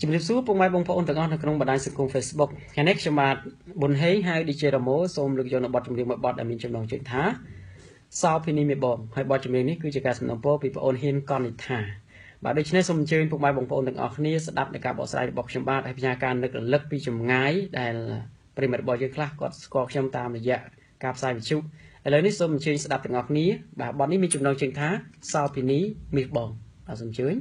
ជំរាបសួរពុកម៉ែបងប្អូនទាំងអស់នៅក្នុងបណ្ដាញសង្គម Facebook ថ្ងៃនេះខ្ញុំបាទប៊ុនហេងហៅ DJ Ramo សូមលើកយកនៅបទចម្រៀងមួយបទដែលមានចំណងជើងថាសោភិនីមេបងហើយបទចម្រៀងនេះគឺជាការសំណូមពរពីបងអូនហ៊ានកននិថាបាទដូច្នេះសូមអញ្ជើញពុកម៉ែបងប្អូនទាំងអស់គ្នាស្ដាប់នៃការបកស្រាយរបស់ខ្ញុំបាទហើយផ្ញើការនឹករលឹកពីចម្ងាយដែលប្រិមិត្តរបស់យើងខ្លះគាត់ស្គាល់ខ្ញុំតាមរយៈការផ្សាយវិទ្យុឥឡូវនេះសូមអញ្ជើញស្ដាប់ទាំងអស់គ្នាបាទបទនេះមានចំណងជើងថាសោភិនីមេបងបាទសូមអញ្ជើញ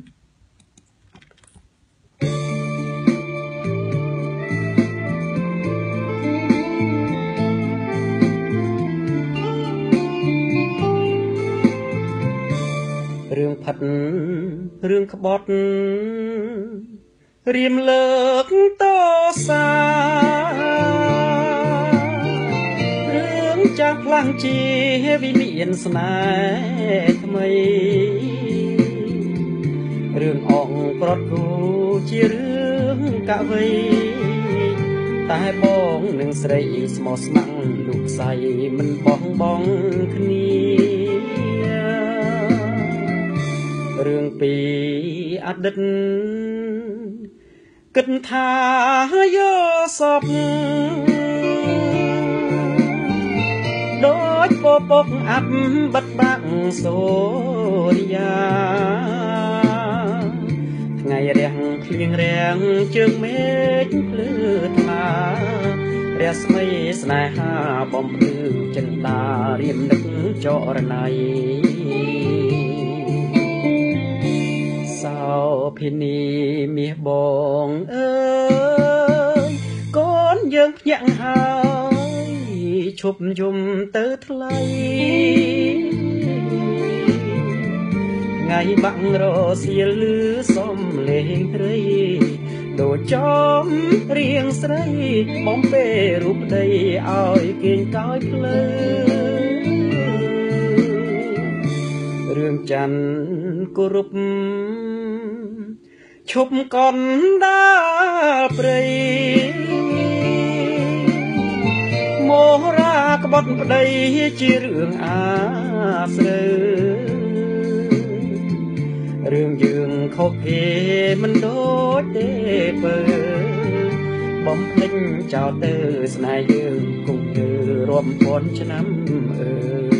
ផិតរឿងក្បត់រៀមលើកតសារឿងចាស់ផ្លាំងជាវិមានស្នេហ៍ថ្មីរឿងអងប្រត់គូជារឿងកវីតែបងនឹងស្រីស្មោះស្ម័គ្រលោកស្រីមិនបងបងគ្នា រឿងពីអតីតគិតថាយកសពដូចពពកអាប់បិទបាក់សូរិយាថ្ងៃរះភ្លៀងរាំងជើងមេឃភ្លឺថ្លារស្មីស្នេហាបំភ្លឺចិន្តារៀមនឹកចរណៃ ភិនីមាសបងអើយកូនយើងភ្ញាក់ហើយឈប់យំទៅថ្លៃថ្ងៃបាក់រសៀលឺសំលេងរីដូចចំរៀងស្រីបំពេរូបដីឲ្យគេងកោយភ្លើរឿងច័ន្ទគោរព ឈប់កនដាលព្រៃមោរាក្បត់ប្តីជារឿងអាស្រូវរឿងយើងខុសគេមិនដូចទេពើបំភ្លេចចោលទៅស្នេហ៍យើងគង់ទៅរាប់ពាន់ឆ្នាំអើ